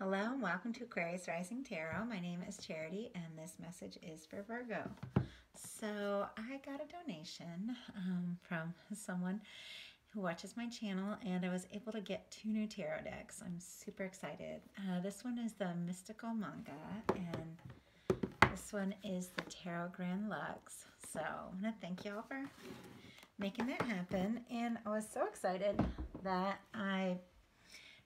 Hello and welcome to Aquarius Rising Tarot. My name is Charity and this message is for Virgo. So I got a donation um, from someone who watches my channel and I was able to get two new tarot decks. I'm super excited. Uh, this one is the Mystical Manga and this one is the Tarot Grand Luxe. So I want to thank y'all for making that happen and I was so excited that I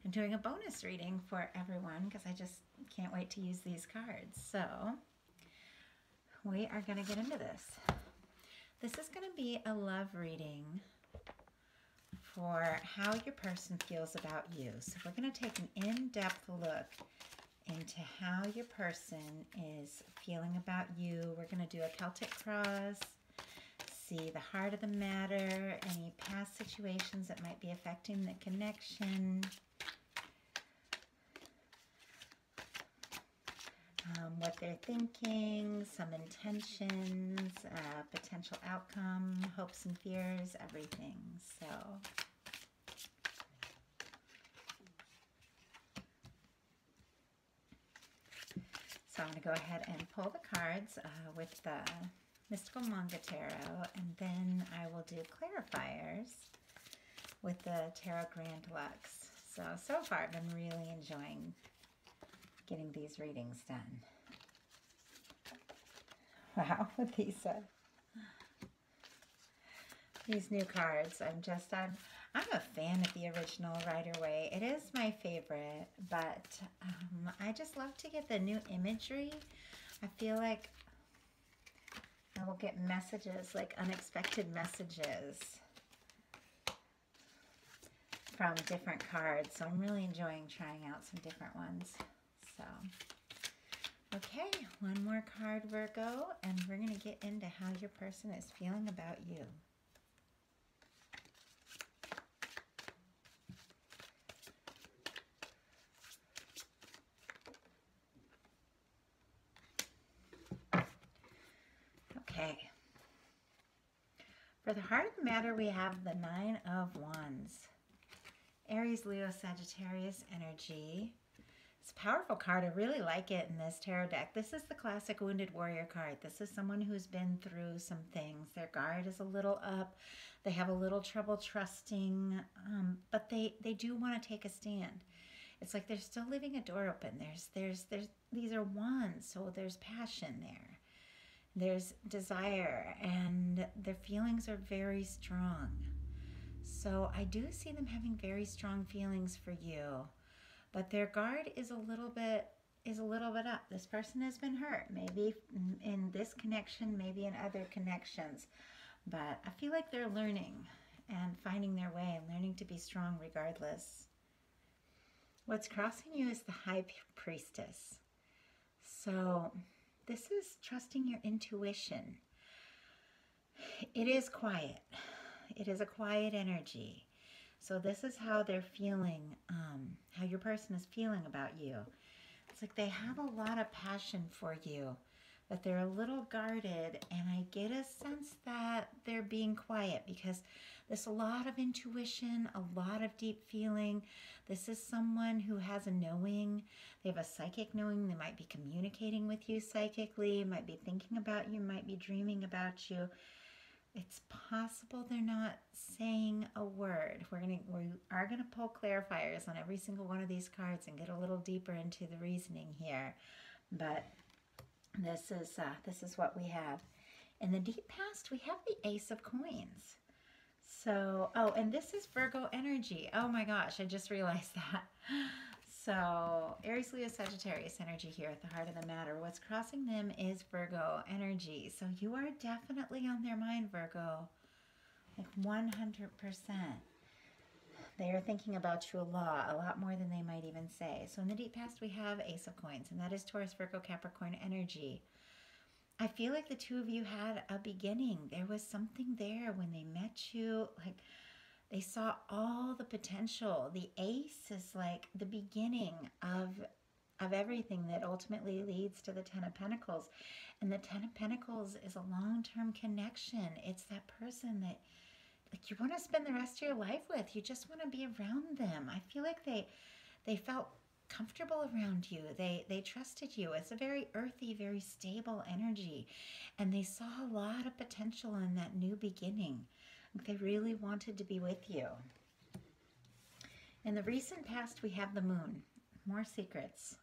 I'm doing a bonus reading for everyone because I just can't wait to use these cards. So we are going to get into this. This is going to be a love reading for how your person feels about you. So we're going to take an in-depth look into how your person is feeling about you. We're going to do a Celtic cross, see the heart of the matter, any past situations that might be affecting the connection, thinking, some intentions, uh, potential outcome, hopes and fears, everything. So. So I'm going to go ahead and pull the cards uh, with the Mystical Manga Tarot, and then I will do clarifiers with the Tarot Grand Luxe. So, so far I've been really enjoying getting these readings done. Wow, what these uh, these new cards. I'm just I'm I'm a fan of the original Rider Waite. It is my favorite, but um, I just love to get the new imagery. I feel like I will get messages, like unexpected messages from different cards. So I'm really enjoying trying out some different ones. So, okay, one more card, Virgo, and we're going to get into how your person is feeling about you. Okay. For the heart of the matter, we have the Nine of Wands. Aries, Leo, Sagittarius energy. It's a powerful card. I really like it in this tarot deck. This is the classic Wounded Warrior card. This is someone who's been through some things. Their guard is a little up. They have a little trouble trusting, um, but they, they do want to take a stand. It's like they're still leaving a door open. There's, there's, there's, these are wands, so there's passion there. There's desire, and their feelings are very strong. So I do see them having very strong feelings for you but their guard is a little bit is a little bit up. This person has been hurt, maybe in this connection, maybe in other connections, but I feel like they're learning and finding their way and learning to be strong regardless. What's crossing you is the High Priestess. So this is trusting your intuition. It is quiet. It is a quiet energy. So this is how they're feeling, um, how your person is feeling about you. It's like they have a lot of passion for you, but they're a little guarded. And I get a sense that they're being quiet because there's a lot of intuition, a lot of deep feeling. This is someone who has a knowing. They have a psychic knowing. They might be communicating with you psychically, might be thinking about you, might be dreaming about you it's possible they're not saying. Are gonna pull clarifiers on every single one of these cards and get a little deeper into the reasoning here. But this is uh, this is what we have. In the deep past, we have the Ace of Coins. So, oh, and this is Virgo energy. Oh my gosh, I just realized that. So Aries, Leo, Sagittarius energy here at the heart of the matter. What's crossing them is Virgo energy. So you are definitely on their mind, Virgo. Like 100%. They are thinking about you a lot, a lot more than they might even say. So in the deep past, we have Ace of Coins, and that is Taurus, Virgo, Capricorn energy. I feel like the two of you had a beginning. There was something there when they met you. Like, they saw all the potential. The ace is like the beginning of of everything that ultimately leads to the 10 of pentacles. And the 10 of pentacles is a long-term connection. It's that person that like you want to spend the rest of your life with. You just want to be around them. I feel like they they felt comfortable around you. They they trusted you. It's a very earthy, very stable energy. And they saw a lot of potential in that new beginning. They really wanted to be with you. In the recent past, we have the moon. More secrets.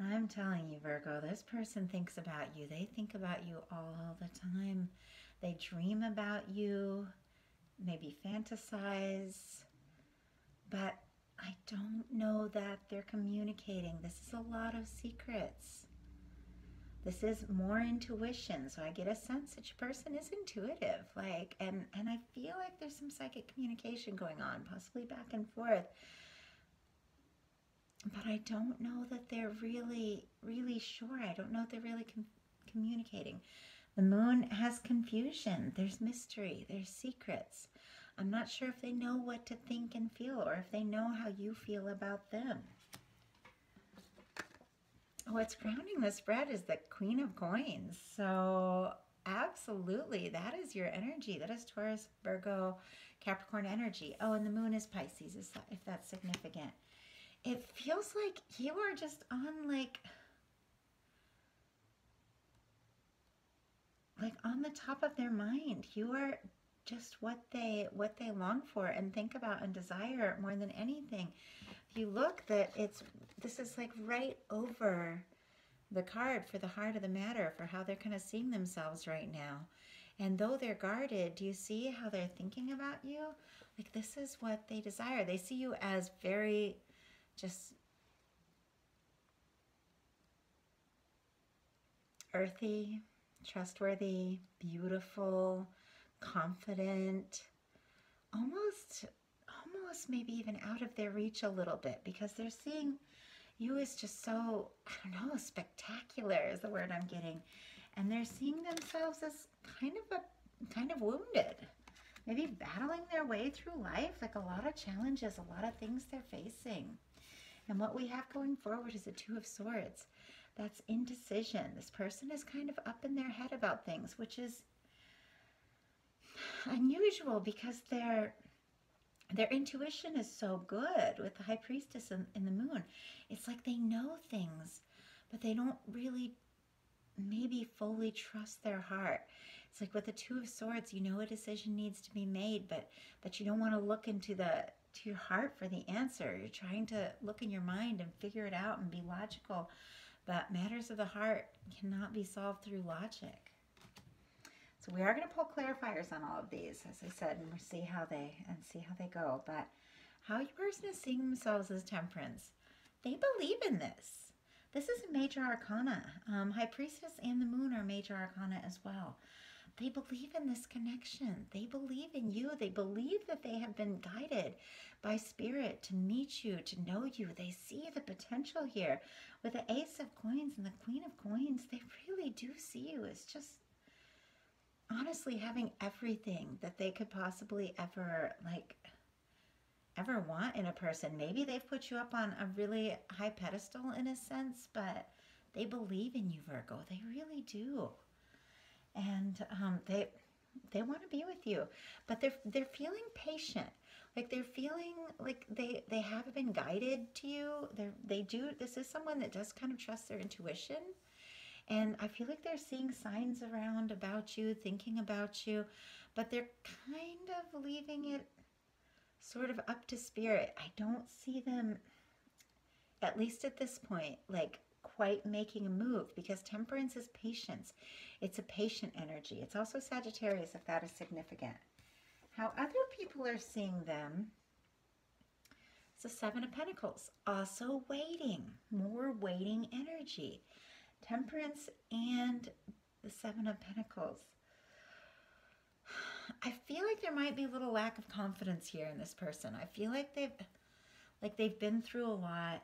I'm telling you, Virgo, this person thinks about you. They think about you all the time. They dream about you, maybe fantasize, but I don't know that they're communicating. This is a lot of secrets. This is more intuition, so I get a sense that your person is intuitive, like, and and I feel like there's some psychic communication going on, possibly back and forth but I don't know that they're really, really sure. I don't know if they're really com- communicating. The moon has confusion, there's mystery, there's secrets. I'm not sure if they know what to think and feel or if they know how you feel about them. What's grounding the spread is the Queen of Coins. So, absolutely, that is your energy. That is Taurus, Virgo, Capricorn energy. Oh, and the moon is Pisces, if that's significant it feels like you are just on like like on the top of their mind you are just what they what they long for and think about and desire more than anything. If you look that it's this is like right over the card for the heart of the matter for how they're kind of seeing themselves right now. And though they're guarded do you see how they're thinking about you? Like this is what they desire. They see you as very just earthy, trustworthy, beautiful, confident, almost almost maybe even out of their reach a little bit because they're seeing you as just so I don't know, spectacular is the word I'm getting. And they're seeing themselves as kind of a kind of wounded. Maybe battling their way through life, like a lot of challenges, a lot of things they're facing. And what we have going forward is a Two of Swords. That's indecision. This person is kind of up in their head about things, which is unusual because their their intuition is so good with the high priestess and, in the moon. It's like they know things, but they don't really maybe fully trust their heart. It's like with the two of swords, you know a decision needs to be made, but but you don't want to look into the to your heart for the answer. You're trying to look in your mind and figure it out and be logical, but matters of the heart cannot be solved through logic. So we are going to pull clarifiers on all of these, as I said, and we'll see how they and see how they go. But how your person is seeing themselves as temperance, they believe in this. This is a major arcana. Um, High Priestess and the Moon are major arcana as well. They believe in this connection. They believe in you. They believe that they have been guided by spirit to meet you, to know you. They see the potential here. With the Ace of Coins and the Queen of Coins, they really do see you as just honestly having everything that they could possibly ever like ever want in a person. Maybe they've put you up on a really high pedestal in a sense, but they believe in you, Virgo. They really do and um, they they want to be with you, but they're they're feeling patient. Like they're feeling like they they have been guided to you. They they do. This is someone that does kind of trust their intuition. And I feel like they're seeing signs around about you, thinking about you, but they're kind of leaving it sort of up to spirit. I don't see them, at least at this point, like quite making a move because temperance is patience. It's a patient energy. It's also Sagittarius if that is significant. How other people are seeing them, it's the Seven of Pentacles. Also waiting, more waiting energy. Temperance and the Seven of Pentacles. I feel like there might be a little lack of confidence here in this person. I feel like they've like they've been through a lot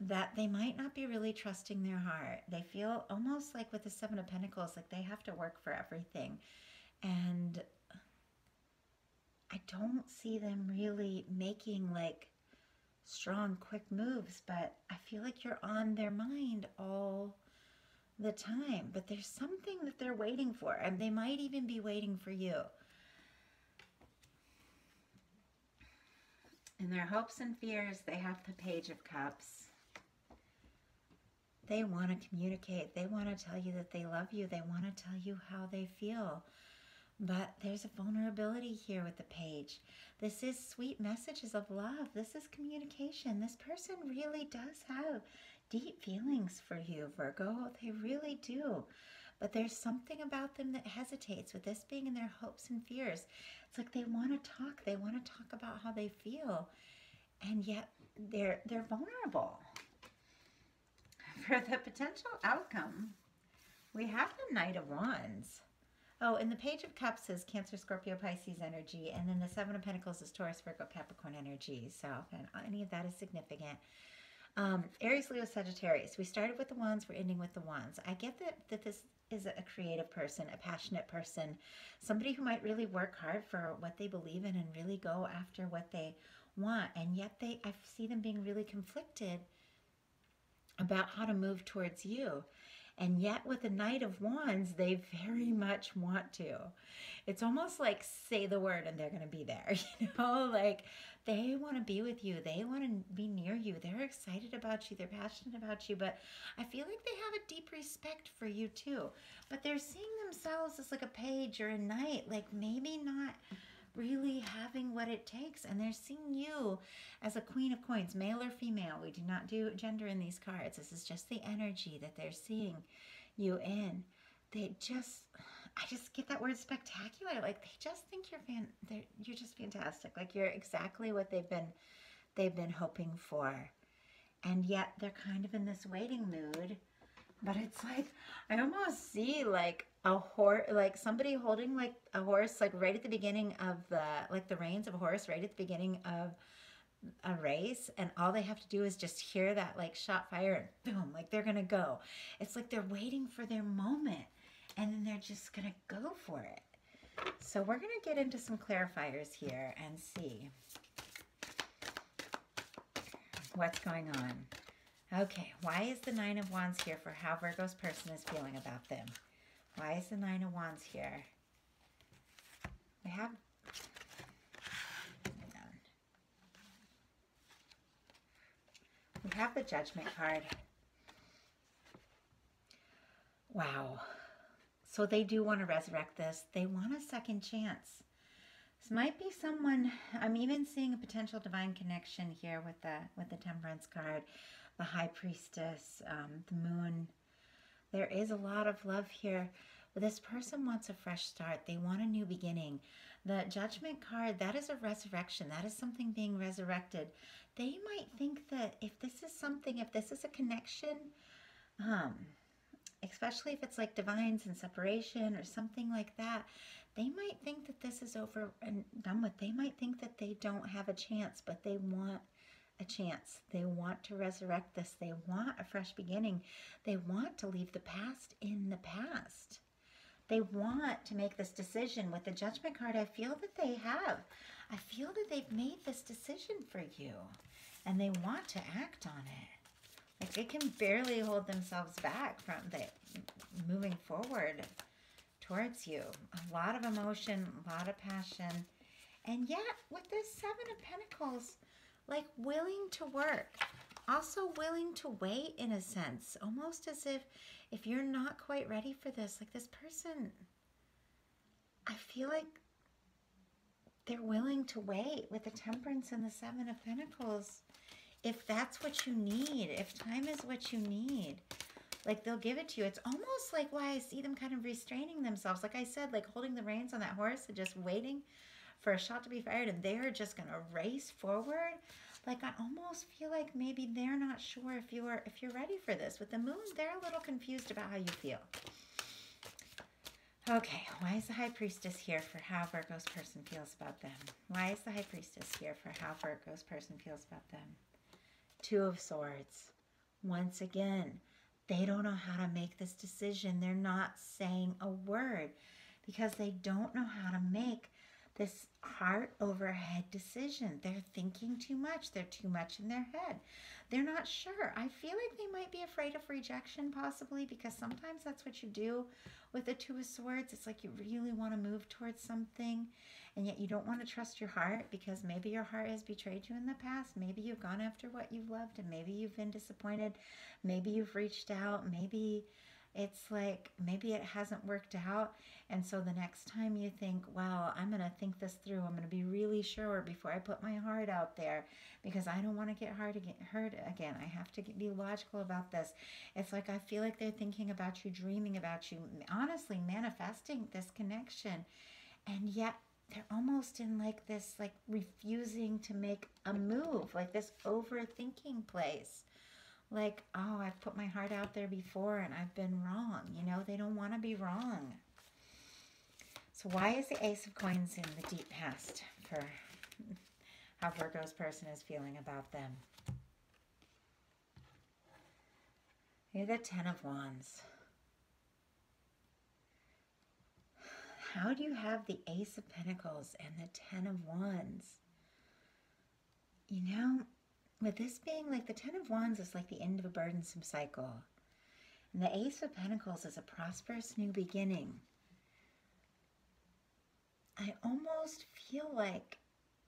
that they might not be really trusting their heart. They feel almost like with the Seven of Pentacles, like they have to work for everything. And I don't see them really making like strong, quick moves, but I feel like you're on their mind all the time. But there's something that they're waiting for, and they might even be waiting for you. In their hopes and fears, they have the Page of Cups. They want to communicate. They want to tell you that they love you. They want to tell you how they feel. But there's a vulnerability here with the page. This is sweet messages of love. This is communication. This person really does have deep feelings for you, Virgo. They really do. But there's something about them that hesitates with this being in their hopes and fears. It's like they want to talk. They want to talk about how they feel. And yet they're they're vulnerable. For the potential outcome, we have the Knight of Wands. Oh, and the Page of Cups is Cancer, Scorpio, Pisces energy, and then the Seven of Pentacles is Taurus, Virgo, Capricorn energy. So, if any of that is significant. Um, Aries, Leo, Sagittarius. We started with the Wands, we're ending with the Wands. I get that, that this is a creative person, a passionate person, somebody who might really work hard for what they believe in and really go after what they want. And yet they I see them being really conflicted about how to move towards you. And yet, with the Knight of Wands, they very much want to. It's almost like say the word and they're going to be there. You know, like they want to be with you, they want to be near you, they're excited about you, they're passionate about you. But I feel like they have a deep respect for you too. But they're seeing themselves as like a page or a knight, like maybe not really having what it takes. And they're seeing you as a queen of coins, male or female. We do not do gender in these cards. This is just the energy that they're seeing you in. They just, I just get that word spectacular. Like they just think you're fan, you're just fantastic. Like you're exactly what they've been, they've been hoping for. And yet they're kind of in this waiting mood. But it's like, I almost see like a horse like somebody holding like a horse like right at the beginning of the like the reins of a horse right at the beginning of a race and all they have to do is just hear that like shot fire and boom like they're gonna go. It's like they're waiting for their moment and then they're just gonna go for it. So we're gonna get into some clarifiers here and see what's going on okay why is the nine of wands here for how virgo's person is feeling about them why is the Nine of Wands here? We have... We have the Judgment card. Wow. So they do want to resurrect this. They want a second chance. Might be someone, I'm even seeing a potential divine connection here with the with the Temperance card, the High Priestess, um, the Moon, there is a lot of love here. But this person wants a fresh start. They want a new beginning. The judgment card, that is a resurrection. That is something being resurrected. They might think that if this is something, if this is a connection, um, especially if it's like divines and separation or something like that, they might think that this is over and done with. They might think that they don't have a chance, but they want a chance. They want to resurrect this. They want a fresh beginning. They want to leave the past in the past. They want to make this decision. With the judgment card, I feel that they have. I feel that they've made this decision for you and they want to act on it. Like they can barely hold themselves back from the moving forward towards you. A lot of emotion, a lot of passion. And yet, with this Seven of Pentacles, like willing to work, also willing to wait in a sense, almost as if if you're not quite ready for this, like this person, I feel like they're willing to wait with the temperance and the seven of pentacles if that's what you need if time is what you need like they'll give it to you it's almost like why i see them kind of restraining themselves like i said like holding the reins on that horse and just waiting for a shot to be fired and they're just going to race forward like I almost feel like maybe they're not sure if you're if you're ready for this. With the moon, they're a little confused about how you feel. Okay, why is the High Priestess here for how Virgo's person feels about them? Why is the High Priestess here for how Virgo's person feels about them? Two of Swords. Once again, they don't know how to make this decision. They're not saying a word because they don't know how to make this heart over head decision. They're thinking too much. They're too much in their head. They're not sure. I feel like they might be afraid of rejection, possibly, because sometimes that's what you do with the Two of Swords. It's like you really want to move towards something and yet you don't want to trust your heart because maybe your heart has betrayed you in the past. Maybe you've gone after what you've loved and maybe you've been disappointed. Maybe you've reached out. Maybe it's like maybe it hasn't worked out. And so the next time you think, well, I'm going to think this through, I'm going to be really sure before I put my heart out there because I don't want to get hurt again. I have to be logical about this. It's like I feel like they're thinking about you, dreaming about you, honestly manifesting this connection. And yet they're almost in like this, like refusing to make a move, like this overthinking place like, oh, I've put my heart out there before and I've been wrong. You know, they don't want to be wrong. So why is the Ace of Coins in the deep past for how Virgo's person is feeling about them? You're the Ten of Wands. How do you have the Ace of Pentacles and the Ten of Wands? You know, with this being like the Ten of Wands is like the end of a burdensome cycle. And the Ace of Pentacles is a prosperous new beginning. I almost feel like,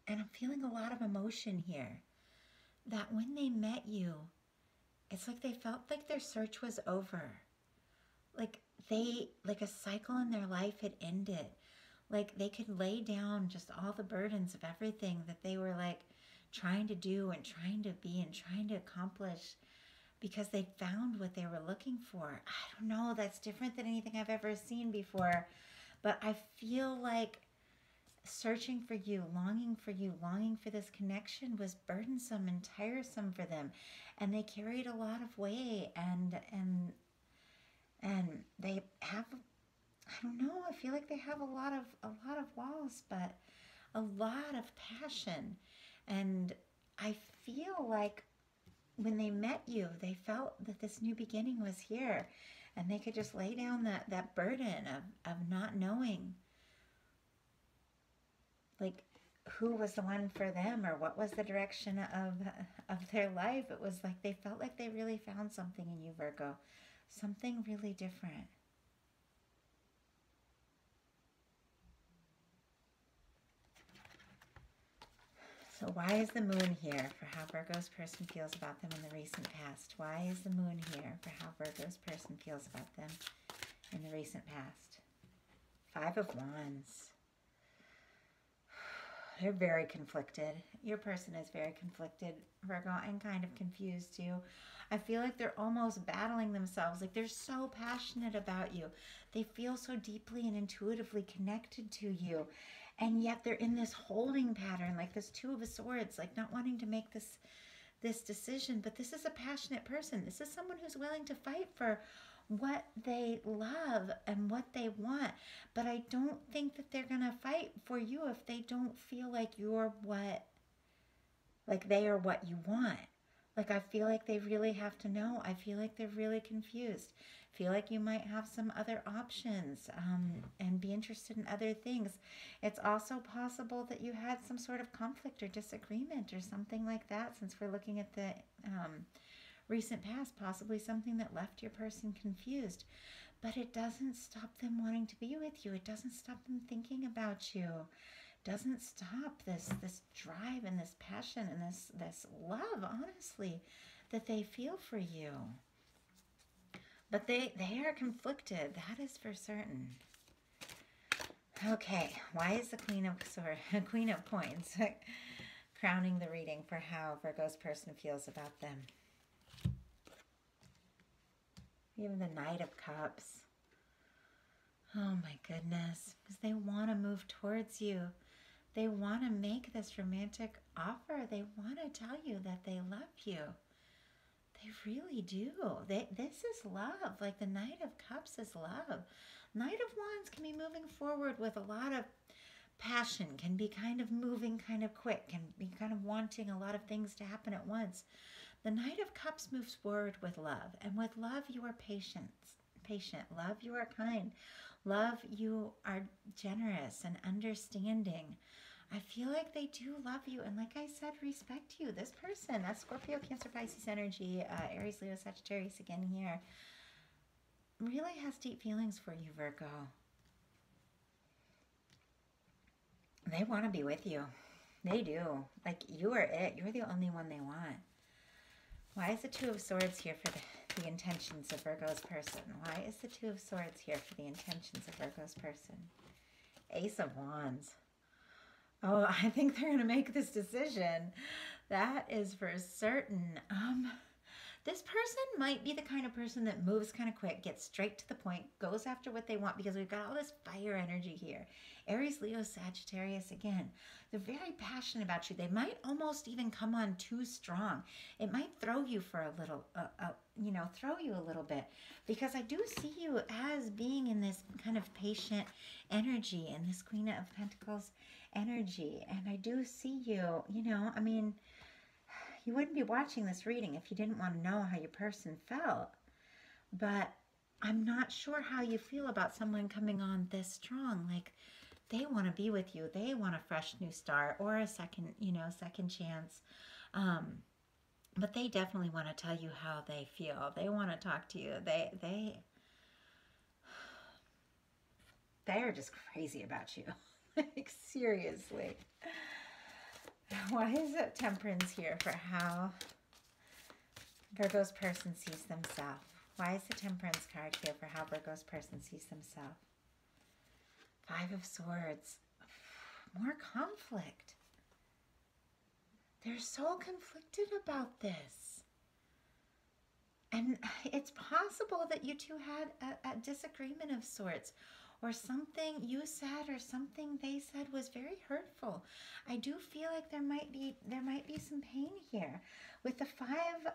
and I'm feeling a lot of emotion here, that when they met you, it's like they felt like their search was over. Like they, like a cycle in their life had ended. Like they could lay down just all the burdens of everything that they were like, trying to do and trying to be and trying to accomplish because they found what they were looking for. I don't know, that's different than anything I've ever seen before, but I feel like searching for you, longing for you, longing for this connection was burdensome and tiresome for them. And they carried a lot of weight and and and they have I don't know, I feel like they have a lot of a lot of walls, but a lot of passion and I feel like when they met you, they felt that this new beginning was here and they could just lay down that, that burden of, of not knowing like who was the one for them or what was the direction of of their life. It was like they felt like they really found something in you, Virgo. Something really different. So why is the moon here for how Virgo's person feels about them in the recent past? Why is the moon here for how Virgo's person feels about them in the recent past? Five of Wands. They're very conflicted. Your person is very conflicted, Virgo, and kind of confused too. I feel like they're almost battling themselves. Like they're so passionate about you. They feel so deeply and intuitively connected to you and yet they're in this holding pattern like this two of swords like not wanting to make this this decision but this is a passionate person this is someone who's willing to fight for what they love and what they want. But i don't think that they're going to fight for you if they don't feel like you're what like they are what you want. Like i feel like they really have to know. I feel like they're really confused. Feel like you might have some other options um, and be interested in other things. It's also possible that you had some sort of conflict or disagreement or something like that, since we're looking at the um, recent past, possibly something that left your person confused. But it doesn't stop them wanting to be with you. It doesn't stop them thinking about you. Doesn't stop this this drive and this passion and this this love, honestly, that they feel for you. But they, they are conflicted. That is for certain. Okay, why is the Queen of sorry, Queen of Coins crowning the reading for how Virgo's person feels about them? Even the Knight of Cups. Oh my goodness, because they want to move towards you. They want to make this romantic offer. They want to tell you that they love you. They really do. They, this is love. Like the Knight of Cups is love. Knight of Wands can be moving forward with a lot of passion, can be kind of moving kind of quick, can be kind of wanting a lot of things to happen at once. The Knight of Cups moves forward with love. And with love, you are patient. Patient. Love, you are kind. Love, you are generous and understanding. I feel like they do love you. And like I said, respect you. This person, that Scorpio, Cancer, Pisces energy, uh, Aries, Leo, Sagittarius again here, really has deep feelings for you, Virgo. They want to be with you. They do. Like you are it. You're the only one they want. Why is the Two of Swords here for the, the intentions of Virgo's person? Why is the Two of Swords here for the intentions of Virgo's person? Ace of Wands. Oh, I think they're going to make this decision. That is for certain. Um, this person might be the kind of person that moves kind of quick, gets straight to the point, goes after what they want because we've got all this fire energy here. Aries, Leo, Sagittarius, again, they're very passionate about you. They might almost even come on too strong. It might throw you for a little, uh, uh, you know, throw you a little bit because I do see you as being in this kind of patient energy and this Queen of Pentacles energy. And I do see you, you know, I mean, you wouldn't be watching this reading if you didn't want to know how your person felt. But I'm not sure how you feel about someone coming on this strong. Like they want to be with you. They want a fresh new start or a second, you know, second chance. Um, but they definitely want to tell you how they feel. They want to talk to you. They they they are just crazy about you. like seriously. Why is it temperance here for how Virgo's person sees themselves? Why is the temperance card here for how Virgo's person sees themselves? Five of Swords. More conflict. They're so conflicted about this. And it's possible that you two had a, a disagreement of sorts or something you said or something they said was very hurtful. I do feel like there might be there might be some pain here. With the 5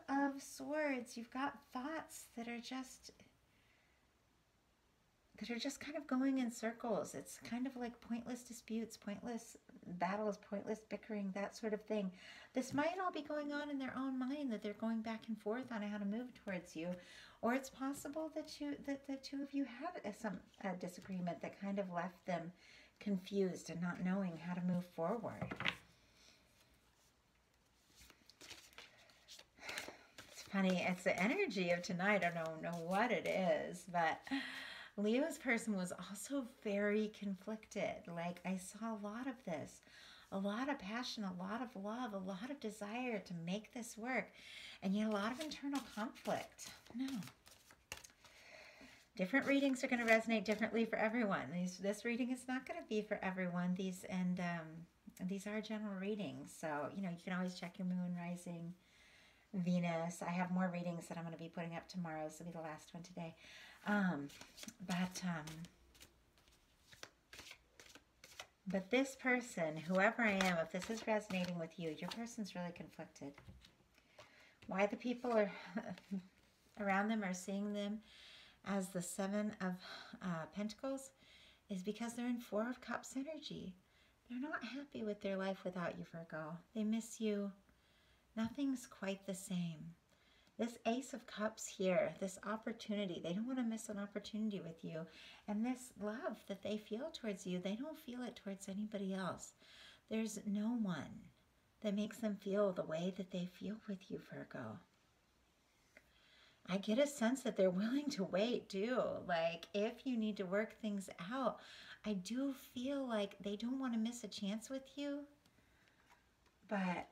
of swords, you've got thoughts that are just that are just kind of going in circles. It's kind of like pointless disputes, pointless battles, pointless bickering, that sort of thing. This might all be going on in their own mind that they're going back and forth on how to move towards you. Or it's possible that you that the two of you had a, some a disagreement that kind of left them confused and not knowing how to move forward. It's funny, it's the energy of tonight. I don't know what it is, but Leo's person was also very conflicted. Like I saw a lot of this, a lot of passion, a lot of love, a lot of desire to make this work, and yet a lot of internal conflict. No. Different readings are going to resonate differently for everyone. These, this reading is not going to be for everyone. These and um, these are general readings, so you know you can always check your moon, rising, Venus. I have more readings that I'm going to be putting up tomorrow. This will be the last one today. Um, but um, but this person, whoever I am, if this is resonating with you, your person's really conflicted. Why the people are around them are seeing them as the Seven of uh, Pentacles is because they're in Four of Cups energy. They're not happy with their life without you, Virgo. They miss you. Nothing's quite the same. This Ace of Cups here, this opportunity, they don't want to miss an opportunity with you. And this love that they feel towards you, they don't feel it towards anybody else. There's no one that makes them feel the way that they feel with you, Virgo. I get a sense that they're willing to wait too. Like, if you need to work things out, I do feel like they don't want to miss a chance with you. But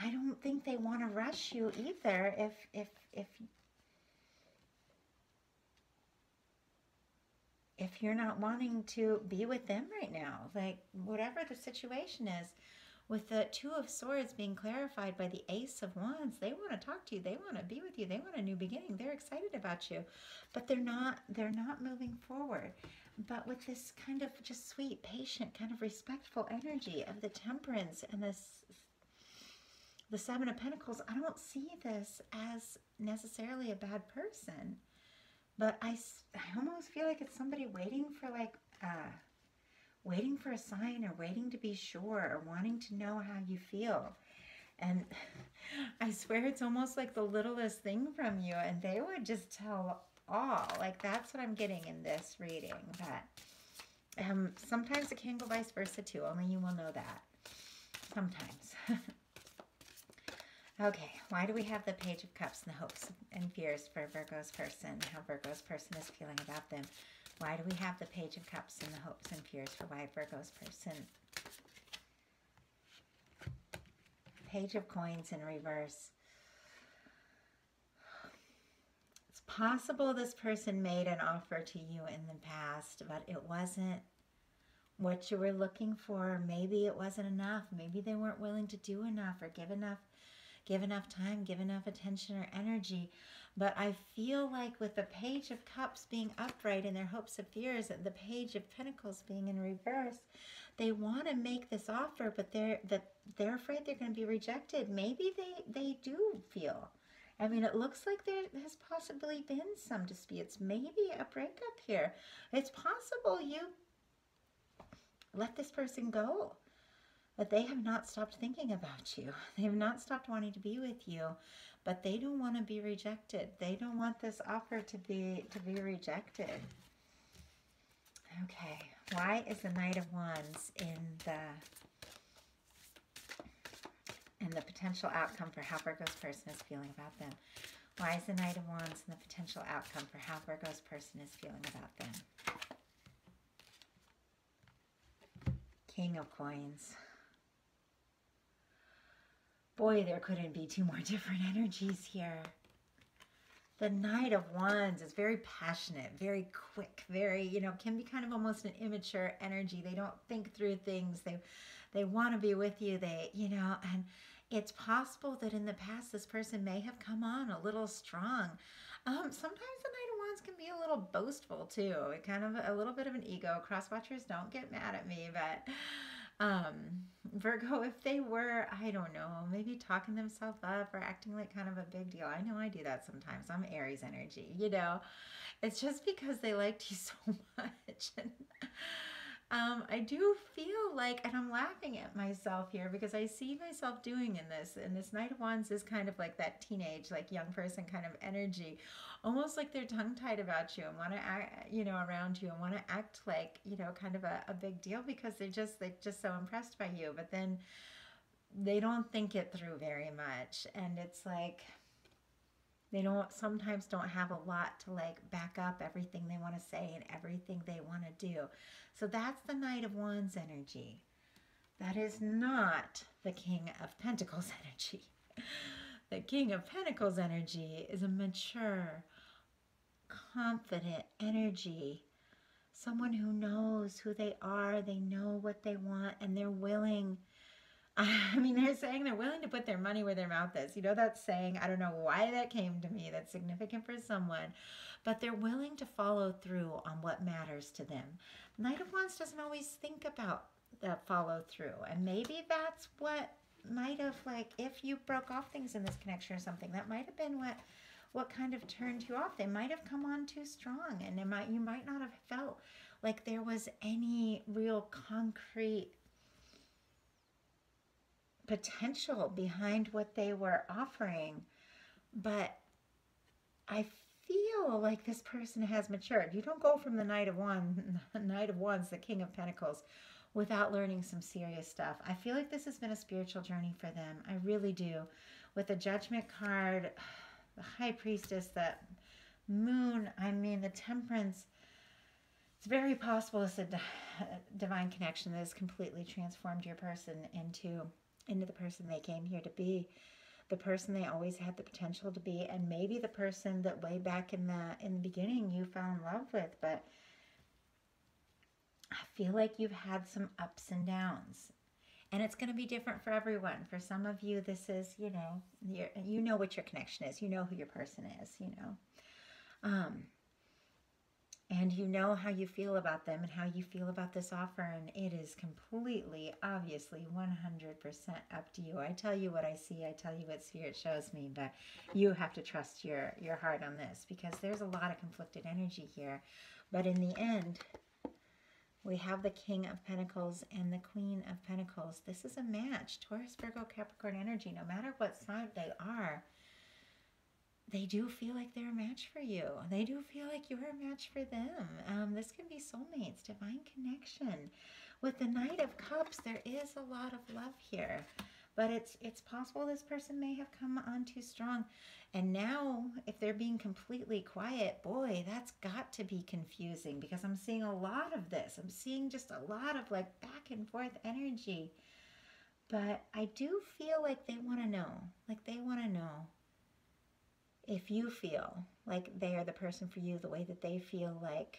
I don't think they want to rush you either if if if if you're not wanting to be with them right now. Like whatever the situation is, with the two of swords being clarified by the ace of wands they want to talk to you. They want to be with you. They want a new beginning. They're excited about you. But they're not they're not moving forward. But with this kind of just sweet patient kind of respectful energy of the temperance and this the Seven of Pentacles, I don't see this as necessarily a bad person. But I, I almost feel like it's somebody waiting for like, uh, waiting for a sign or waiting to be sure or wanting to know how you feel. And I swear it's almost like the littlest thing from you and they would just tell all. Like that's what I'm getting in this reading. But um, sometimes it can go vice versa too. Only you will know that. Sometimes. Okay, why do we have the Page of Cups and the hopes and fears for Virgo's person? How Virgo's person is feeling about them. Why do we have the Page of Cups and the hopes and fears for why Virgo's person? Page of Coins in reverse. It's possible this person made an offer to you in the past, but it wasn't what you were looking for. Maybe it wasn't enough. Maybe they weren't willing to do enough or give enough give enough time, give enough attention or energy. But I feel like with the Page of Cups being upright and their hopes and fears, and the Page of Pentacles being in reverse, they want to make this offer, but they're that they're afraid they're going to be rejected. Maybe they they do feel. I mean, it looks like there has possibly been some disputes, maybe a breakup here. It's possible you let this person go but they have not stopped thinking about you. They have not stopped wanting to be with you, but they don't want to be rejected. They don't want this offer to be to be rejected. Okay, why is the Knight of Wands in the and the potential outcome for how Virgo's person is feeling about them? Why is the Knight of Wands and the potential outcome for how Virgo's person is feeling about them? King of Coins. Boy, there couldn't be two more different energies here. The Knight of Wands is very passionate, very quick, very, you know, can be kind of almost an immature energy. They don't think through things. They they want to be with you. They, you know, and it's possible that in the past this person may have come on a little strong. Um, sometimes the Knight of Wands can be a little boastful too. It kind of a little bit of an ego. Cross watchers don't get mad at me, but um, Virgo, if they were, I don't know, maybe talking themselves up or acting like kind of a big deal. I know I do that sometimes. I'm Aries energy, you know. It's just because they liked you so much. Um, I do feel like, and I'm laughing at myself here because I see myself doing in this. And this Knight of Wands is kind of like that teenage, like young person kind of energy, almost like they're tongue tied about you and want to act, you know, around you and want to act like, you know, kind of a, a big deal because they're just, they're just so impressed by you. But then they don't think it through very much. And it's like, they don't sometimes don't have a lot to like back up everything they want to say and everything they want to do. So that's the Knight of Wands energy. That is not the King of Pentacles energy. The King of Pentacles energy is a mature, confident energy. Someone who knows who they are, they know what they want, and they're willing I mean, they're saying they're willing to put their money where their mouth is. You know that saying? I don't know why that came to me. That's significant for someone. But they're willing to follow through on what matters to them. Knight of Wands doesn't always think about that follow through. And maybe that's what might have, like, if you broke off things in this connection or something, that might have been what what kind of turned you off. They might have come on too strong and it might you might not have felt like there was any real concrete potential behind what they were offering. But I feel like this person has matured. You don't go from the Knight of Wands, Knight of Wands, the King of Pentacles, without learning some serious stuff. I feel like this has been a spiritual journey for them. I really do. With the Judgment card, the High Priestess, the Moon, I mean, the Temperance. It's very possible it's a divine connection that has completely transformed your person into into the person they came here to be the person they always had the potential to be and maybe the person that way back in the in the beginning you fell in love with but I feel like you've had some ups and downs. And it's going to be different for everyone. For some of you this is you know you know what your connection is. You know who your person is you know. Um and you know how you feel about them and how you feel about this offer and it is completely obviously 100% up to you. I tell you what i see i tell you what spirit shows me but you have to trust your your heart on this because there's a lot of conflicted energy here. But in the end we have the king of pentacles and the queen of pentacles. This is a match. Taurus virgo capricorn energy no matter what side they are they do feel like they're a match for you. They do feel like you're a match for them. Um, this can be soulmates, divine connection. With the Knight of Cups, there is a lot of love here. but it's it's possible this person may have come on too strong and now if they're being completely quiet boy that's got to be confusing because i'm seeing a lot of this i'm seeing just a lot of like back and forth energy but i do feel like they want to know like they want to know if you feel like they are the person for you the way that they feel like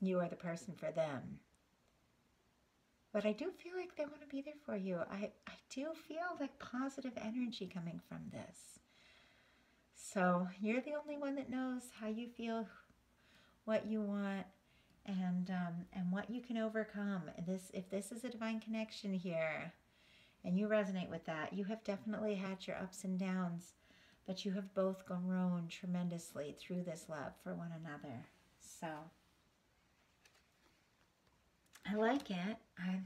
you are the person for them but I do feel like they want to be there for you. I, I do feel like positive energy coming from this. So you're the only one that knows how you feel, what you want, and um, and what you can overcome. This if this is a divine connection here, and you resonate with that, you have definitely had your ups and downs, but you have both grown tremendously through this love for one another. So. I like it. I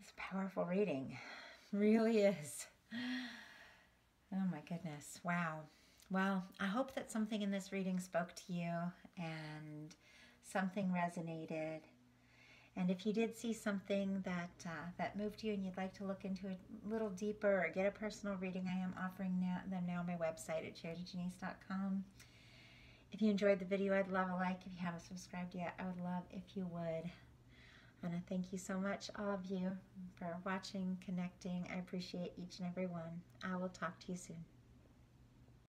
It's a powerful reading. Really is. Oh my goodness. Wow. Well, I hope that something in this reading spoke to you and something resonated. And if you did see something that uh, that moved you and you'd like to look into it a little deeper or get a personal reading, I am offering now, them now on my website at charityjanisse.com. If you enjoyed the video, I'd love a like. If you haven't subscribed yet, I would love if you would. And I thank you so much, all of you, for watching, connecting. I appreciate each and every one. I will talk to you soon.